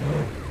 Oh.